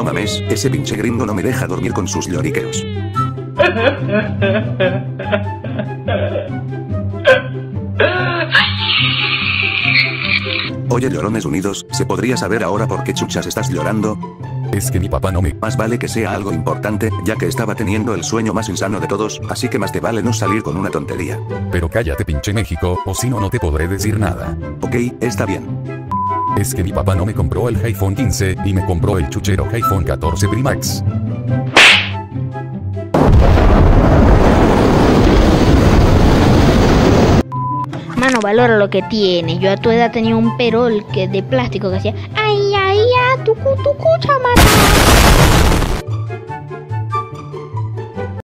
No mames, ese pinche gringo no me deja dormir con sus lloriqueos. Oye llorones unidos, ¿se podría saber ahora por qué chuchas estás llorando? Es que mi papá no me... Más vale que sea algo importante, ya que estaba teniendo el sueño más insano de todos, así que más te vale no salir con una tontería. Pero cállate pinche México, o si no no te podré decir nada. Ok, está bien. Es que mi papá no me compró el iPhone 15, y me compró el chuchero iPhone 14 Primax. Mano, valora lo que tiene. Yo a tu edad tenía un perol que de plástico que hacía ay, ay, ay, tucu, tucu, chamata.